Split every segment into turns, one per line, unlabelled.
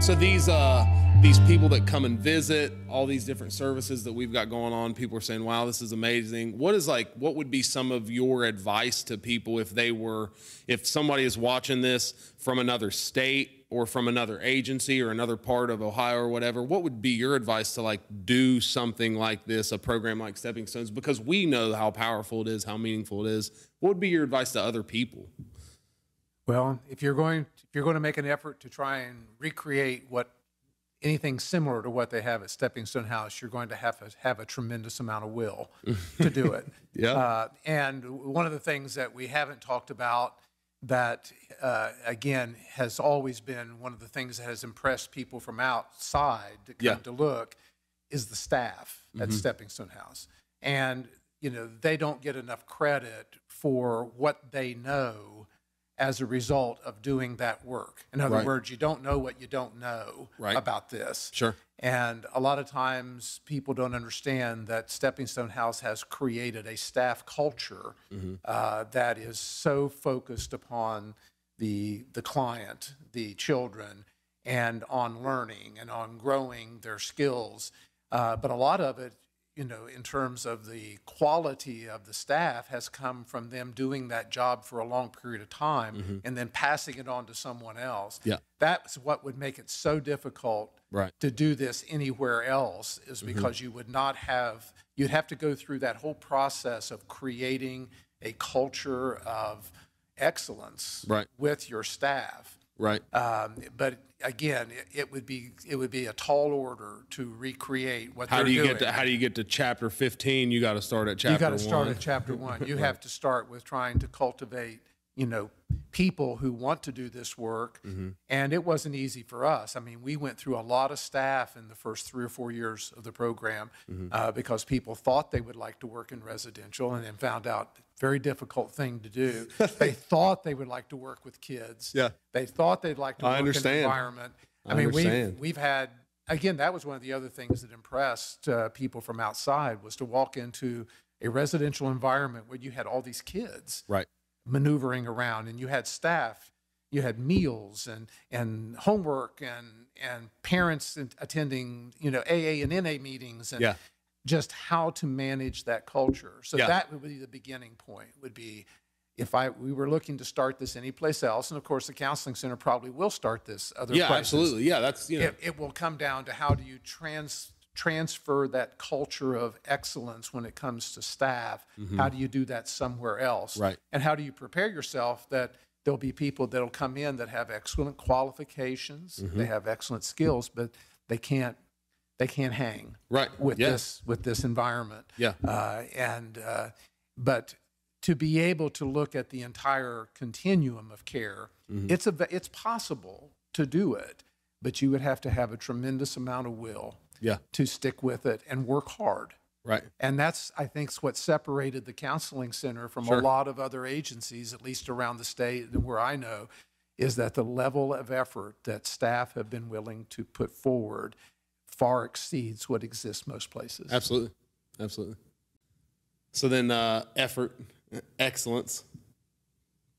So these uh these people that come and visit all these different services that we've got going on, people are saying, "Wow, this is amazing." What is like what would be some of your advice to people if they were if somebody is watching this from another state or from another agency or another part of Ohio or whatever? What would be your advice to like do something like this, a program like Stepping Stones because we know how powerful it is, how meaningful it is. What would be your advice to other people?
Well, if you're going if you're going to make an effort to try and recreate what anything similar to what they have at Stepping Stone House, you're going to have to have a tremendous amount of will to do it.
Yeah.
Uh, and one of the things that we haven't talked about that uh, again has always been one of the things that has impressed people from outside to come
Yeah.
to look is the staff at Stepping Stone House. And you know, they don't get enough credit for what they know as a result of doing that work. In other
Right.
words, you don't know what you don't know
Right.
about this.
Sure.
And a lot of times people don't understand that Stepping Stone House has created a staff culture uh, that is so focused upon the, the client, the children, and on learning and on growing their skills. Uh, but a lot of it, you know, in terms of the quality of the staff, has come from them doing that job for a long period of time mm-hmm. and then passing it on to someone else.
Yeah.
That's what would make it so difficult
Right.
to do this anywhere else is mm-hmm. because you would not have you'd have to go through that whole process of creating a culture of excellence
Right.
with your staff.
Right.
Um, but again, it, it would be it would be a tall order to recreate what
How
they're
do you
doing.
get to how do you get to chapter 15? You got to start at chapter
you got to start at chapter one. You have to start with trying to cultivate, you know, people who want to do this work.
Mm-hmm.
And it wasn't easy for us. I mean, we went through a lot of staff in the first three or four years of the program
Mm-hmm.
uh, because people thought they would like to work in residential and then found out very difficult thing to do. they thought they would like to work with kids.
Yeah.
They thought they'd like to
I
work in
understand.
the environment. I,
I
mean,
understand.
we've we've had again that was one of the other things that impressed uh, people from outside was to walk into a residential environment where you had all these kids
Right.
maneuvering around and you had staff you had meals and and homework and and parents attending you know AA and NA meetings and
Yeah.
Just how to manage that culture so
Yeah.
that would be the beginning point would be if I we were looking to start this anyplace else and of course the counseling center probably will start this other
Yeah,
places
absolutely. Yeah, that's you know.
it, it will come down to how do you trans transfer that culture of excellence when it comes to staff how do you do that somewhere else
Mm-hmm. Right.
and how do you prepare yourself that there'll be people that'll come in that have excellent qualifications
Mm-hmm.
they have excellent skills but they can't they can't hang
Right.
with
Yeah.
this with this environment
Yeah.
uh, and uh, but to be able to look at the entire continuum of care,
Mm-hmm.
it's a it's possible to do it, but you would have to have a tremendous amount of will
Yeah.
to stick with it and work hard.
Right.
And that's I think what separated the counseling center from
Sure.
a lot of other agencies, at least around the state where I know, is that the level of effort that staff have been willing to put forward far exceeds what exists most places.
Absolutely. Absolutely. So then uh effort, excellence.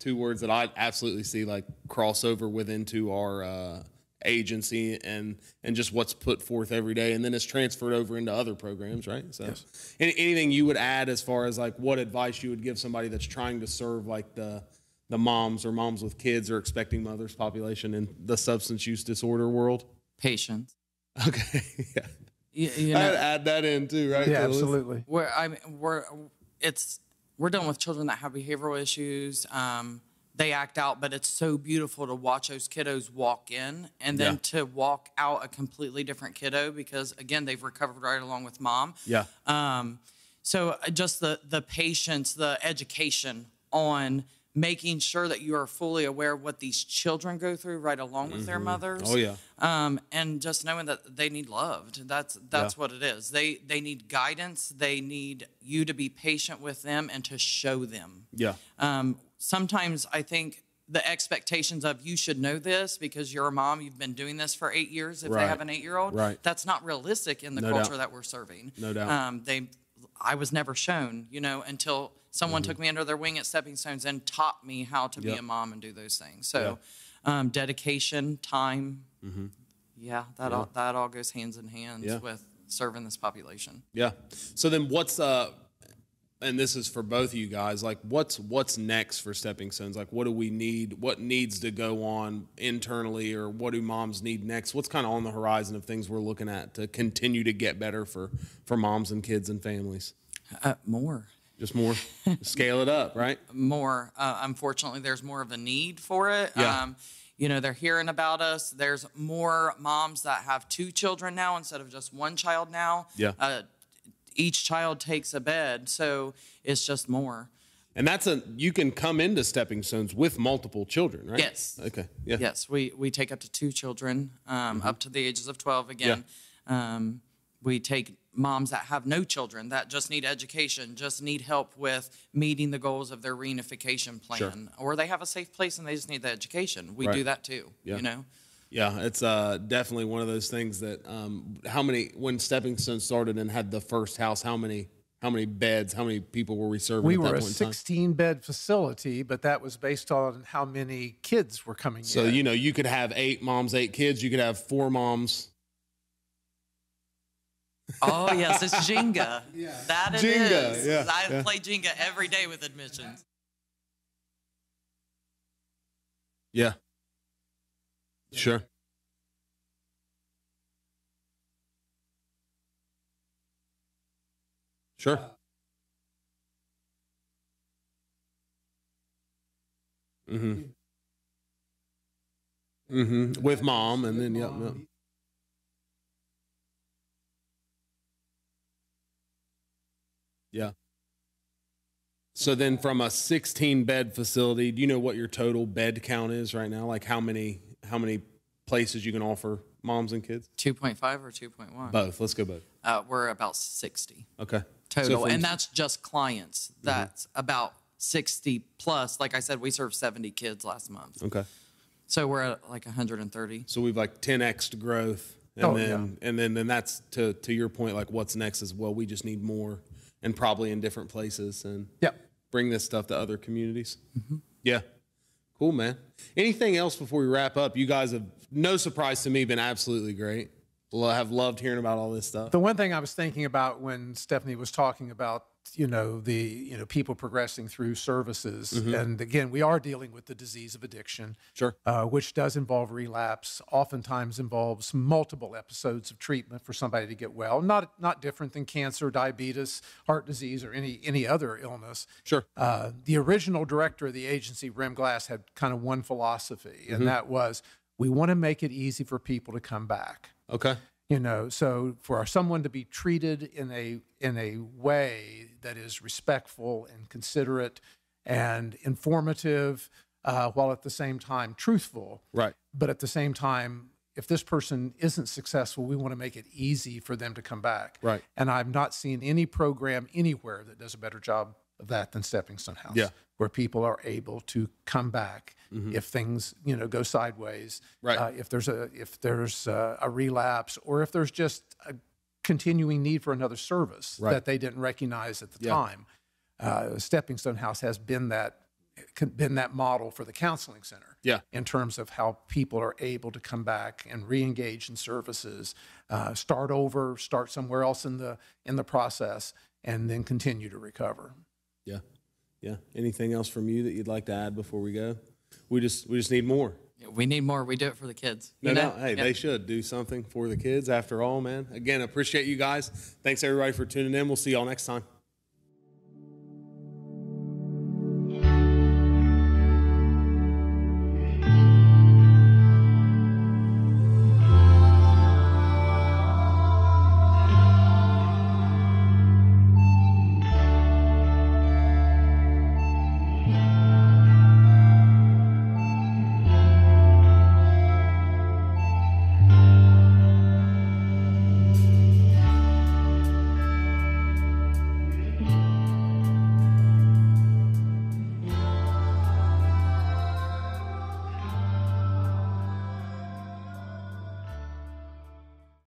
Two words that I absolutely see like crossover with into our uh agency and and just what's put forth every day and then it's transferred over into other programs right so any, anything you would add as far as like what advice you would give somebody that's trying to serve like the the moms or moms with kids or expecting mothers population in the substance use disorder world
patience.
Okay yeah
You, you
I'd add that in too right
Yeah,
to the list.
absolutely.
we're I mean, we're it's we're dealing with children that have behavioral issues. Um, they act out, but it's so beautiful to watch those kiddos walk in and then
Yeah.
to walk out a completely different kiddo because again they've recovered right along with mom.
Yeah.
Um, so uh, just the the patience, the education on making sure that you are fully aware of what these children go through right along with their mothers.
Oh, yeah.
Um, and just knowing that they need loved. That's that's what it is. They they need guidance. They need you to be patient with them and to show them.
Yeah.
Um, sometimes I think the expectations of you should know this because you're a mom, you've been doing this for eight years. If
Right.
they have an eight year old,
Right.
that's not realistic in the
No
culture
doubt.
that we're serving.
No doubt.
Um, they, I was never shown, you know, until someone
Mm-hmm.
took me under their wing at Stepping Stones and taught me how to be a mom and do those things. So, um, dedication, time,
Mm-hmm.
Yeah, that all that all goes hands in hand
Yeah.
with serving this population.
Yeah. So then what's uh and this is for both of you guys, like what's what's next for stepping stones? Like what do we need? What needs to go on internally or what do moms need next? What's kind of on the horizon of things we're looking at to continue to get better for for moms and kids and families?
Uh, more,
Just more scale it up, right?
more. Uh, unfortunately, there's more of a need for it.
Yeah.
Um, you know, they're hearing about us. There's more moms that have two children now instead of just one child now.
Yeah.
Uh, each child takes a bed, so it's just more.
And that's a you can come into stepping stones with multiple children, right?
Yes.
Okay. Yeah.
Yes, we, we take up to two children, um, up to the ages of 12 again. Um, we take moms that have no children, that just need education, just need help with meeting the goals of their reunification plan, or they have a safe place and they just need the education. We
Right.
do that too,
Yeah.
you know?
Yeah, it's uh, definitely one of those things that um, how many when Stepping Stone started and had the first house, how many how many beds, how many people were we serving?
We
at that
were a
point in time?
16 bed facility, but that was based on how many kids were coming
So
in.
you know you could have eight moms, eight kids. You could have four moms.
Oh, yes, it's Jenga. yeah. That it
Jenga,
is.
yeah,
I
yeah.
play Jenga every day with admissions.
Yeah. Sure. Sure. Mm-hmm. Mm-hmm. With mom, and then yep, yep. Yeah. So then, from a 16 bed facility, do you know what your total bed count is right now? Like how many how many places you can offer moms and kids?
2.5 or 2.1?
Both. Let's go both.
Uh, we're about 60.
Okay.
total,
from-
and that's just clients. That's about sixty plus. Like I said, we served seventy kids last month,
okay.
so we're at like one hundred and thirty.
So we've like 10x growth, and
Oh,
then and then then that's to to your point. Like what's next is well, we just need more, and probably in different places, and
Yep.
bring this stuff to other communities. Yeah. Cool, man. Anything else before we wrap up? You guys have, no surprise to me, been absolutely great. Have loved hearing about all this stuff.
The one thing I was thinking about when Stephanie was talking about, you know, the, you know, people progressing through services. And again, we are dealing with the disease of addiction.
Sure.
uh, which does involve relapse, oftentimes involves multiple episodes of treatment for somebody to get well. Not not different than cancer, diabetes, heart disease, or any any other illness.
Sure.
Uh, the original director of the agency, Rem Glass, had kind of one philosophy, and that was we want to make it easy for people to come back.
Okay.
You know, so for someone to be treated in a in a way that is respectful and considerate and informative, uh, while at the same time truthful,
Right.
but at the same time, if this person isn't successful, we want to make it easy for them to come back.
Right.
And I've not seen any program anywhere that does a better job of that than Stepping Stone House.
Yeah.
Where people are able to come back if things, you know, go sideways.
Mm-hmm. Right.
Uh, if there's a if there's a, a relapse or if there's just a continuing need for another service
Right.
that they didn't recognize at the
Yeah.
time. Uh, Stepping Stone House has been that been that model for the counseling center
Yeah.
in terms of how people are able to come back and re-engage in services, uh, start over, start somewhere else in the in the process, and then continue to recover.
Yeah. Yeah. Anything else from you that you'd like to add before we go? We just we just need more.
We need more. We do it for the kids.
No
know?
doubt. Hey,
Yeah.
they should do something for the kids after all, man. Again, appreciate you guys. Thanks everybody for tuning in. We'll see y'all next time.